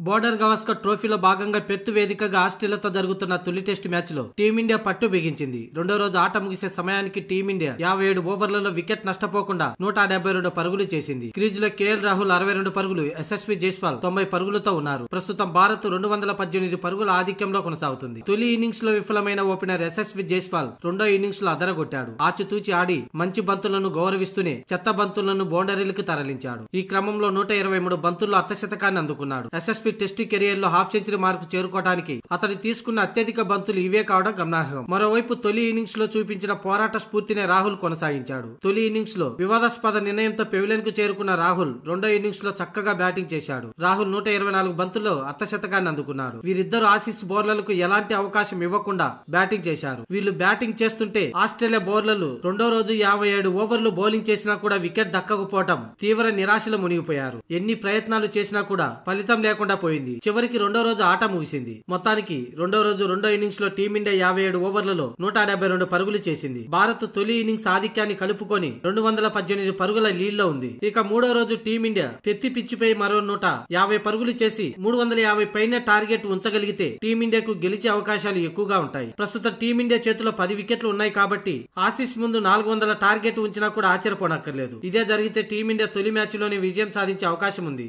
Border Gavaskar ట్రోఫీలో భాగంగా పెత్తు వేదికగా ఆస్ట్రేలియాతో జరుగుతున్న తొలి టెస్టు మ్యాచ్లో టీమిండియా పట్టు బిగించింది. రెండో రోజు ఆట ముగిసే సమయానికి టీమిండియా యాభై ఏడు ఓవర్లలో వికెట్ నష్టపోకుండా నూట డెబ్బై రెండు పరుగులు చేసింది. క్రీజ్లో కేఎల్ రాహుల్ అరవై రెండు పరుగులు ఎస్ఎస్వి జైస్వాల్ తొంభై పరుగులతో ఉన్నారు. ప్రస్తుతం భారత్ రెండు వందల పద్దెనిమిది పరుగుల ఆధిక్యంలో కొనసాగుతుంది. తొలి ఇన్నింగ్స్లో విఫలమైన ఓపెనర్ ఎస్ఎస్వి జైస్వాల్ రెండో ఇన్నింగ్స్లో అదరగొట్టాడు. ఆచితూచి ఆడి మంచి బంతులను గౌరవిస్తూనే చెత్త బంతులను బౌండరీలకు తరలించాడు. ఈ క్రమంలో నూట ఇరవై మూడు బంతుల్లో అర్ధశతకాన్ని అందుకున్నాడు. ఎస్ఎస్వి టెస్టు కెరియర్లో హాఫ్ సెంచరీ మార్కు చేరుకోవడానికి అతడు తీసుకున్న అత్యధిక బంతులు ఇవే కావడం గమనార్హం. మరోవైపు తొలి ఇన్నింగ్స్లో చూపించిన పోరాట స్ఫూర్తినే రాహుల్ కొనసాగించాడు. తొలి ఇన్నింగ్స్లో వివాదాస్పద నిర్ణయంతో పెవిలియన్కు చేరుకున్న రాహుల్ రెండో ఇన్నింగ్స్లో చక్కగా బ్యాటింగ్ చేశాడు. రాహుల్ నూట ఇరవై నాలుగు బంతుల్లో అర్ధశతకాన్ని అందుకున్నాడు. వీరిద్దరు ఆసీస్ బౌలర్లకు ఎలాంటి అవకాశం ఇవ్వకుండా బ్యాటింగ్ చేశారు. వీళ్ళు బ్యాటింగ్ చేస్తుంటే ఆస్ట్రేలియా బౌలర్లు రెండో రోజు యాభై ఏడు ఓవర్లు బౌలింగ్ చేసినా కూడా వికెట్ దక్కకపోవటం తీవ్ర నిరాశలో మునిగిపోయారు. ఎన్ని ప్రయత్నాలు చేసినా కూడా ఫలితం లేకుండా పోయింది. చివరికి రెండో రోజు ఆట ముగిసింది. మొత్తానికి రెండో రోజు రెండో ఇన్నింగ్స్లో టీమిండియా యాభై ఏడు ఓవర్లలో నూట డెబ్బై రెండు పరుగులు చేసింది. భారత్ తొలి ఇన్నింగ్స్ ఆధిక్యాన్ని కలుపుకొని రెండు వందల పద్దెనిమిది పరుగుల లీడ్లో ఉంది. ఇక మూడో రోజు టీమిండియా పెత్తి పిచ్చిపై మరో నూట యాభై పరుగులు చేసి మూడు వందల యాభై పైన టార్గెట్ ఉంచగలిగితే టీమిండియాకు గెలిచే అవకాశాలు ఎక్కువగా ఉంటాయి. ప్రస్తుతం టీమిండియా చేతిలో పది వికెట్లు ఉన్నాయి కాబట్టి ఆసీస్ ముందు నాలుగు వందల టార్గెట్ ఉంచినా కూడా ఆశ్చర్యపోనక్కర్లేదు. ఇదే జరిగితే టీమిండియా తొలి మ్యాచ్లోనే విజయం సాధించే అవకాశం ఉంది.